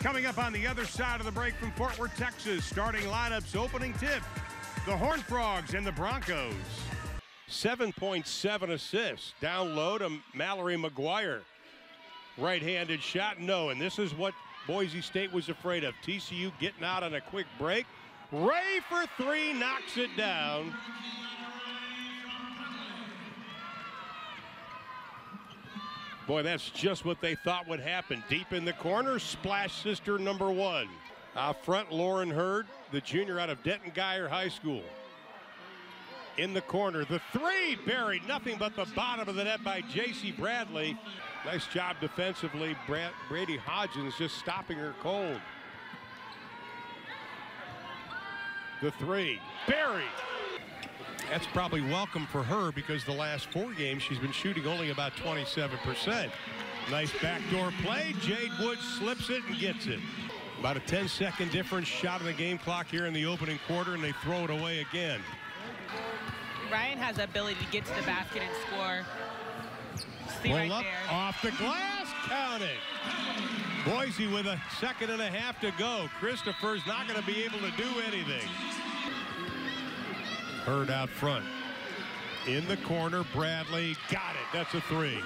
Coming up on the other side of the break from Fort Worth, Texas, starting lineups opening tip. The Horned Frogs and the Broncos. 7.7 assists. Down low to Mallory McGuire. Right-handed shot, no. And this is what Boise State was afraid of. TCU getting out on a quick break. Ray for three, knocks it down. Boy, that's just what they thought would happen. Deep in the corner, splash sister number one. Out front, Lauren Heard, the junior out of Denton Guyer High School. In the corner, the three buried, nothing but the bottom of the net by J.C. Bradley. Nice job defensively. Brad, Braydey Hodgins just stopping her cold. The three, buried. That's probably welcome for her because the last four games she's been shooting only about 27%. Nice backdoor play. Jade Woods slips it and gets it. About a 10 second difference shot of the game clock here in the opening quarter and they throw it away again. Ryan has the ability to get to the basket and score. See right up there. off the glass, count it. Boise with a second and a half to go. Christopher's not going to be able to do anything. Heard out front. In the corner, Bradley got it. That's a three.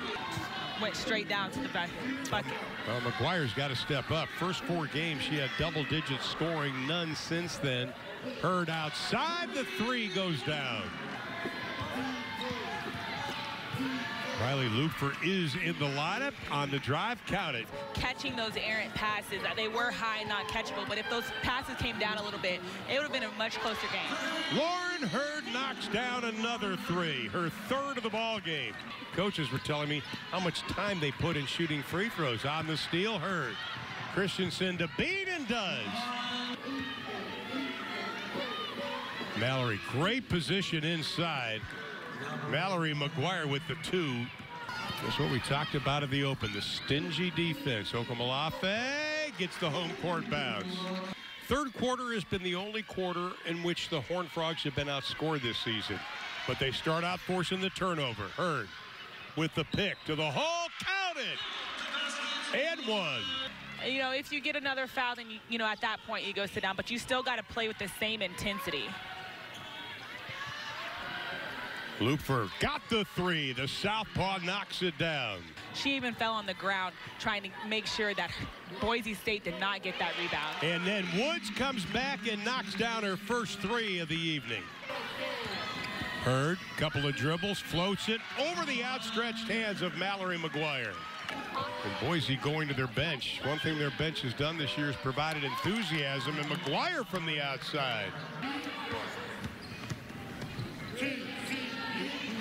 Went straight down to the back bucket. Well, McGuire's got to step up. First four games, she had double digit scoring, none since then. Heard outside, the three goes down. Riley Lupfer is in the lineup on the drive. Count it. Catching those errant passes, uh, they were high, not catchable. But if those passes came down a little bit, it would have been a much closer game. Lauren Heard knocks down another three, her third of the ball game. Coaches were telling me how much time they put in shooting free throws. On the steal, Heard. Christensen to beat and does. Mallory, great position inside. Mallory McGuire with the two. That's what we talked about at the open, the stingy defense. Okomalafe gets the home court bounce. Third quarter has been the only quarter in which the Horned Frogs have been outscored this season. But they start out forcing the turnover. Heard with the pick to the hole, counted. And one. You know, if you get another foul, then you, you know at that point you go sit down. But you still got to play with the same intensity. Lupfer got the three. The southpaw knocks it down. She even fell on the ground trying to make sure that Boise State did not get that rebound. And then Woods comes back and knocks down her first three of the evening. Heard, couple of dribbles, floats it over the outstretched hands of Mallory McGuire. And Boise going to their bench. One thing their bench has done this year is provided enthusiasm, and McGuire from the outside.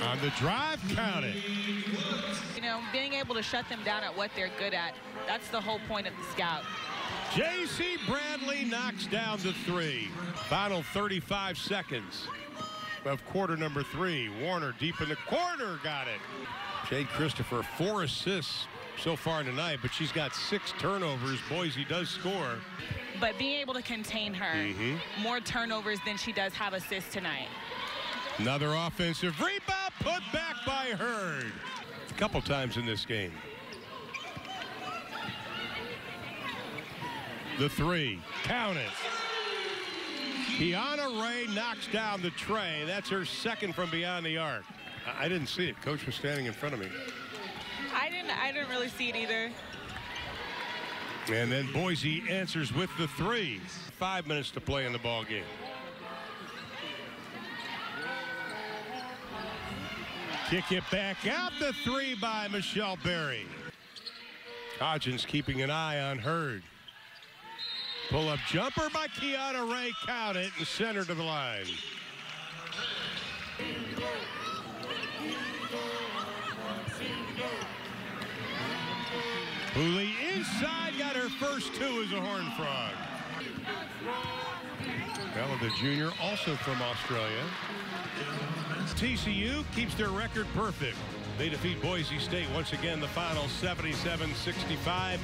On the drive, count it. You know, being able to shut them down at what they're good at, that's the whole point of the scout. J.C. Bradley knocks down the three. Final 35 seconds of quarter number three. Warner deep in the corner got it. Jade Christopher, four assists so far tonight, but she's got six turnovers. Boise does score. But being able to contain her, Mhm. more turnovers than she does have assists tonight. Another offensive rebound put back by Heard. A couple times in this game. The three, count it. Kiana Ray knocks down the tray. That's her second from beyond the arc. I I didn't see it. Coach was standing in front of me. I didn't I didn't really see it either. And then Boise answers with the three. Five minutes to play in the ball game. Kick it back out the three by Michelle Berry. Hodgins keeping an eye on Heard. Pull up jumper by Kiana Ray. Count it and center to the line. Hooley inside got her first two as a Horn Frog. Bella, the junior, also from Australia. TCU keeps their record perfect. They defeat Boise State once again, the final 77-65.